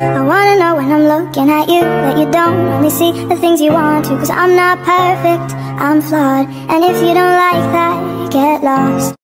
I wanna know when I'm looking at you That you don't only see the things you want to Cause I'm not perfect, I'm flawed And if you don't like that, get lost.